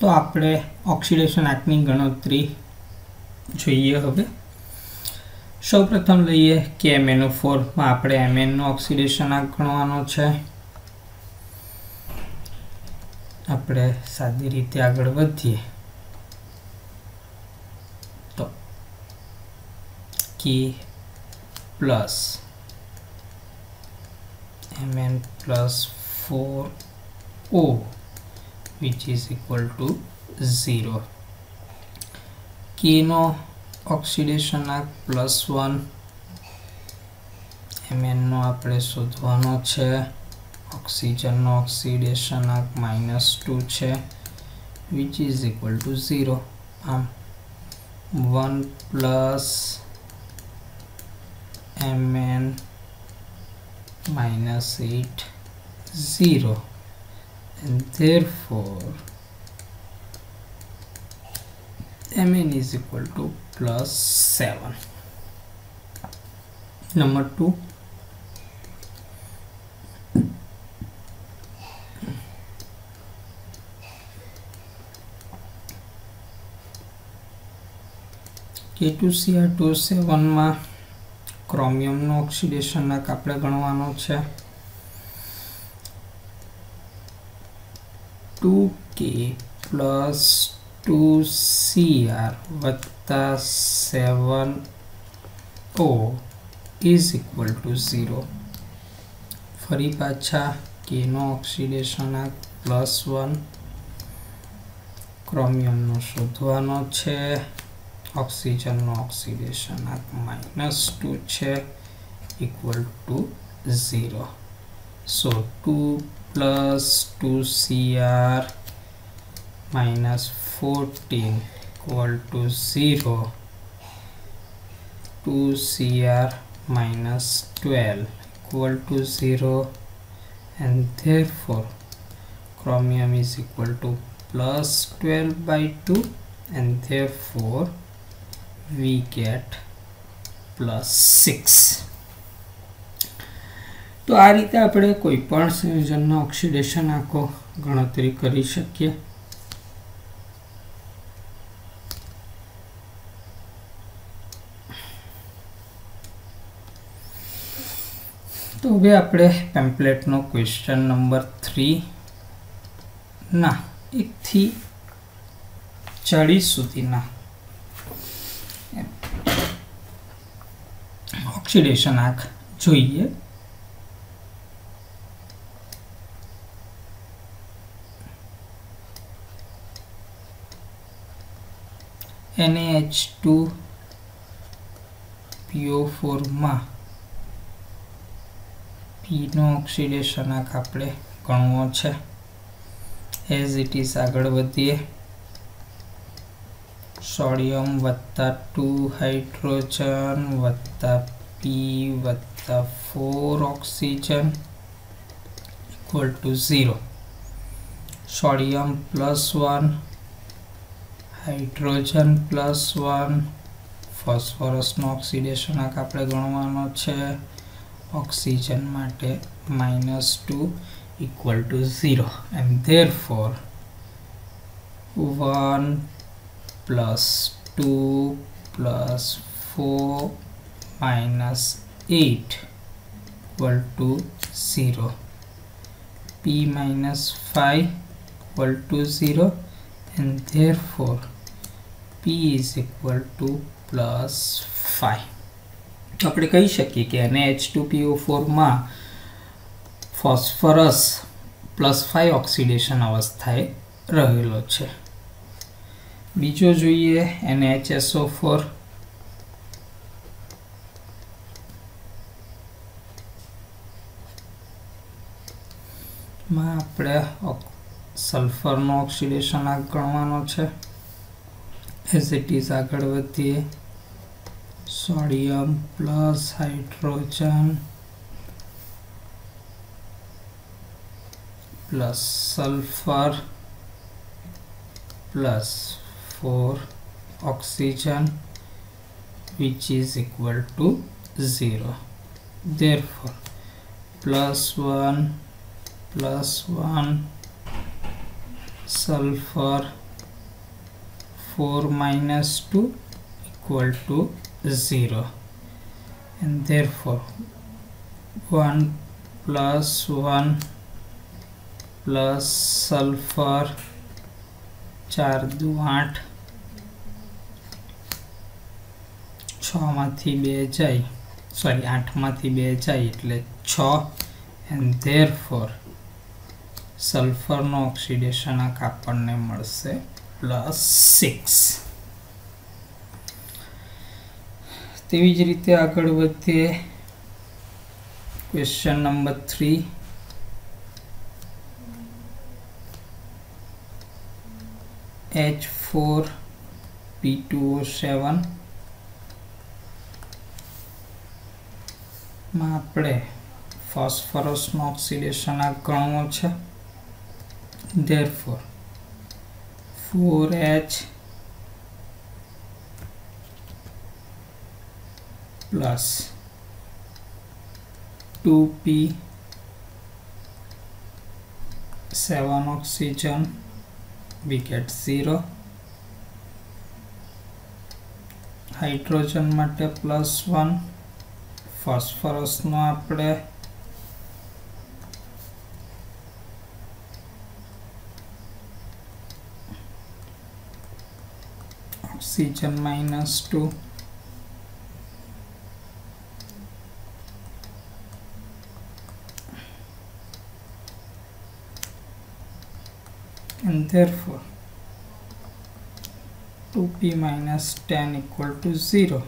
તો આપણે ઓક્સિડેશન આંકની ગણતરી જોઈએ હવે. સૌપ્રથમ લઈએ કે એમએનઓ ફોરમાં આપણે એમએનનો ઓક્સિડેશન આંક ગણવાનો છે. આપણે સાદી રીતે આગળ વધીએ. તો K plus MN plus four 4o which is equal to 0 k નો ઓક્સિડેશન આંક પ્લસ વન mn નો આપણે શોધવાનો છે. ઓક્સિજનનો ઓક્સિડેશન આંક માઇનસ ટુ છે which is equal to zero આમ one plus mn minus 8 0 and therefore mn is equal to plus 7 number 2 K2Cr27 માં ક્રોમિયમનો ઓક્સિડેશન આપણે ગણવાનો છે ટુ કે પ્લસ ટુ સીઆર વત્તા seven O is equal to zero ફરી પાછા કેનો ઓક્સિડેશન આંક પ્લસ વન ક્રોમિયમનો શોધવાનો છે. ઓક્સિજનનો ઓક્સિડેશન આ માઇનસ ટુ છે equal to zero so two plus 2cr minus 14 equal to 0 2cr minus 12 equal to 0 and therefore chromium is equal to plus 12 by 2 and therefore we get plus 6 તો આ રીતે આપણે કોઈ પણ સંયોજનનો ઓક્સિડેશન આંકો ગણતરી કરી શકીએ. તો હવે આપણે પેમ્પલેટનો ક્વેશ્ચન નંબર થ્રી ના એકથી ચાળીસ સુધીના ઓક્સિડેશન આંક જોઈએ. NaH2 PO4 પીનો ઓક્સિડેશન આંક આપણે ગણવો છે. એઝ ઇટ ઇઝ આગળ વધીએ. સોડિયમ વત્તા ટુ, હાઇડ્રોજન વત્તા પી વત્તા four oxygen equal to zero. Sodium plus one hydrogen plus one ફોસ્ફરસનો oxidation આંક આપણે ગણવાનો છે oxygen માટે minus 2 equal to 0 and therefore 1 plus 2 plus 4 minus 8 equal to 0 p minus 5 equal to 0 and therefore p is equal to plus 5 આપણે કહી શકીએ કે એને એચ ટુ પીઓ ફોરમાં ફોસ્ફરસ પ્લસ ફાઈવ ઓક્સિડેશન અવસ્થાએ રહેલો છે. બીજો જોઈએ એને એચએસઓ ફોરમાં આપણે સલ્ફરનો ઓક્સિડેશન આગ ગણવાનો છે. એઝ ઇટ ઇઝ આગળ વધીએ sodium plus hydrogen plus sulfur plus 4 oxygen which is equal to 0 therefore plus 1 plus 1 sulfur 4 minus 2 equal to 0 and therefore 1 plus 1 plus sulfur 4 દુ 8 છમાંથી માંથી બે જાય સોરી આઠમાંથી બે જાય એટલે છ એન્ડ ધેર ફોર સલ્ફરનો ઓક્સિડેશન આંક આપણને મળશે પ્લસ સિક્સ. તેવી જ રીતે આગળ વધીએ. Question number three H four P two O સેવનમાં આપણે ફોસ્ફરસનું ઓક્સિડેશન આ ગણવું છે. Therefore 4H plus 2P 7 oxygen we get 0 hydrogen માટે પ્લસ વન ફોસ્ફરસનો આપણે oxygen minus 2 and therefore 2p minus 10 equal to 0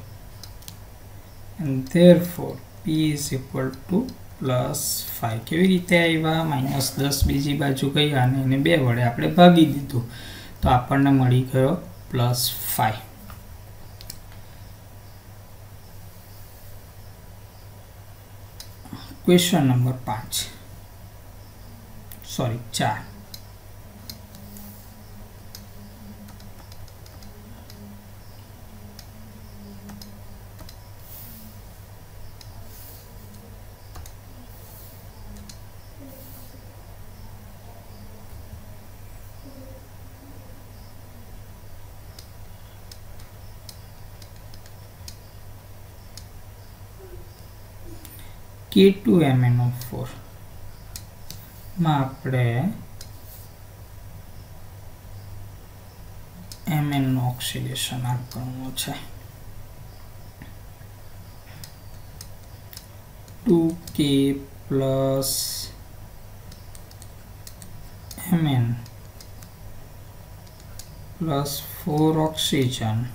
and therefore p is equal to plus five કેવી રીતે આવ્યા માઇનસ દસ બીજી બાજુ ગયા અને એને બે વડે આપણે ભાગી દીધું તો આપણને મળી ગયો પ્લસ ફાઈવ ક્વેશ્ચન નંબર પાંચ સોરી ચાર કે ટુ એમએનઓ ફોરમાં આપણે એમએન ઓક્સિડેશન આપવાનું છે. Two K plus MN plus four oxygen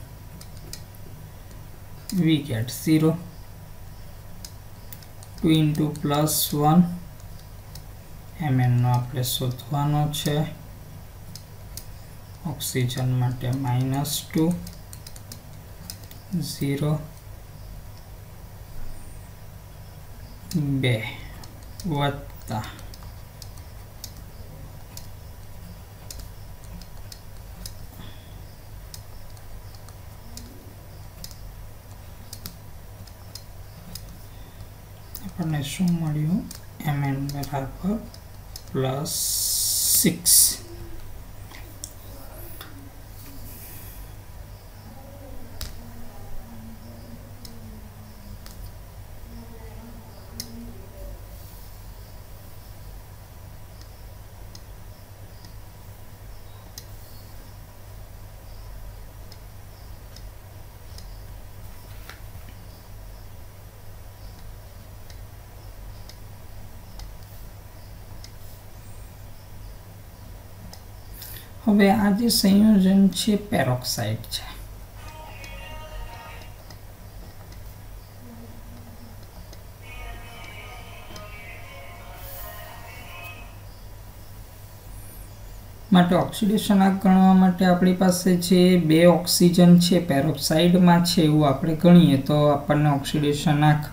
we get 0 2 into plus one એમએનનો આપણે શોધવાનો છે. ઓક્સિજન માટે માઇનસ ટુ ઝીરો બે. વત્તા. આપણને શું મળ્યું? એમ એન બરાબર પ્લસ સિક્સ હવે આ જે સંયોજન છે પેરોક્સાઇડ છે. માટે ઓક્સિડેશન આગ ગણવા માટે આપણી પાસે જે બે ઓક્સિજન છે પેરોક્સાઇડમાં છે એવું આપણે ગણીએ તો આપણને ઓક્સિડેશન આંખ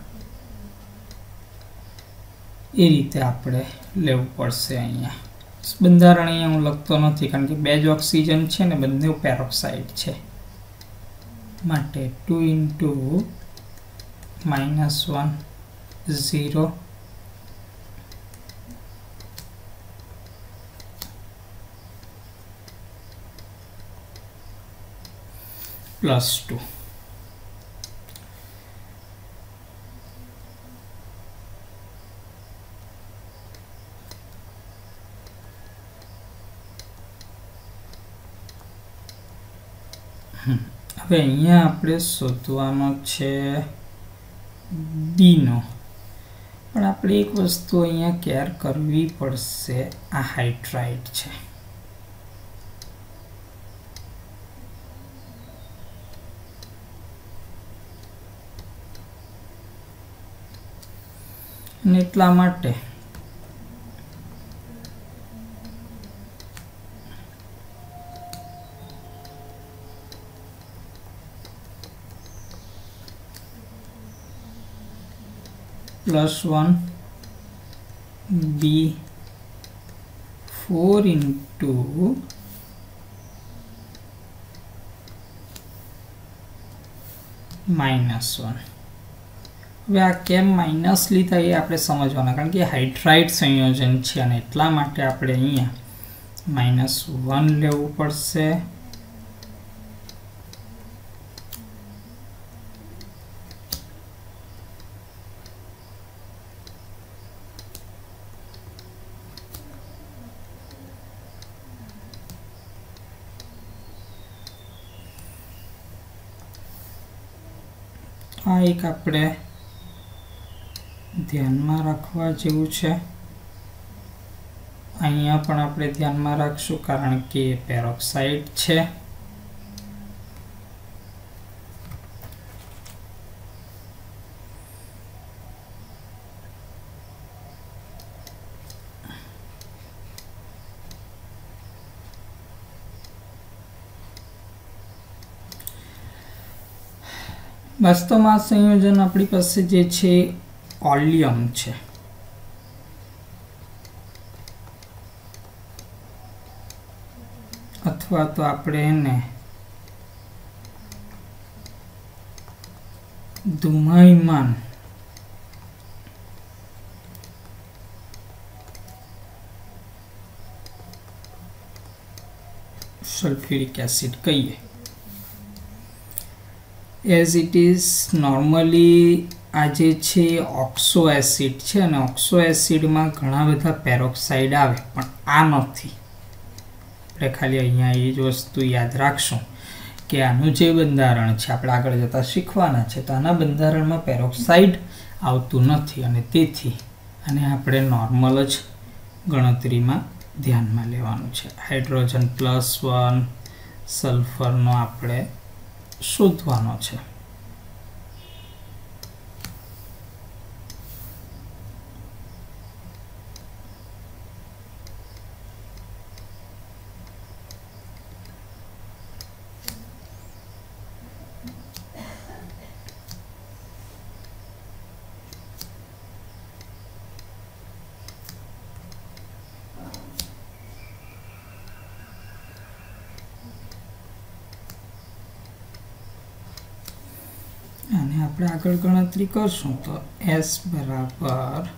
એ રીતે આપણે લેવું પડશે અહીંયા. બંધારણ અહીંયા હું લખતો નથી, કારણ કે બે જ ઓક્સિજન છે ને બંને પેરોક્સાઇડ છે. માટે two into minus one zero plus two હવે અહીંયા આપણે શોધવાનો છે ડીનો. પણ આપણે એક વસ્તુ અહીંયા કેર કરવી પડશે. આ હાઇડ્રાઇડ છે. અને એટલા માટે plus 1 b 4 into minus one હવે આ કેમ માઇનસ લીધા એ આપણે સમજવાના, કારણ કે હાઇડ્રાઇડ સંયોજન છે અને એટલા માટે આપણે અહીંયા માઇનસ વન લેવું પડશે આ એક આપણે ધ્યાનમાં રાખવા જેવું છે. અહીંયા પણ આપણે ધ્યાનમાં રાખશું કારણ કે પેરોક્સાઇડ છે. વાસ્તવમાં સંયોજન આપણી પાસે જે છે ઓલિયમ છે. અથવા તો આપણે એને ધુમાયમાન સલ્ફ્યુરિક એસિડ કહીએ. એઝ ઇટ ઇઝ નોર્મલી આ જે છે ઓક્સો એસિડ છે અને ઓક્સો એસિડમાં ઘણા બધા પેરોક્સાઇડ આવે, પણ આ નથી. આપણે ખાલી અહીંયા એ જ વસ્તુ યાદ રાખશું કે આનું જે બંધારણ છે, આપણે આગળ જતાં શીખવાના છે, તો આના બંધારણમાં પેરોક્સાઇડ આવતું નથી અને તેથી અને આપણે નોર્મલ જ ગણતરીમાં ધ્યાનમાં લેવાનું છે. હાઇડ્રોજન પ્લસ વન સલ્ફરનો આપણે શોધવાનો છે. અને આપણે આગળ ગણતરી કરશું તો એસ બરાબર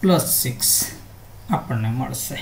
પ્લસ સિક્સ આપણને મળશે.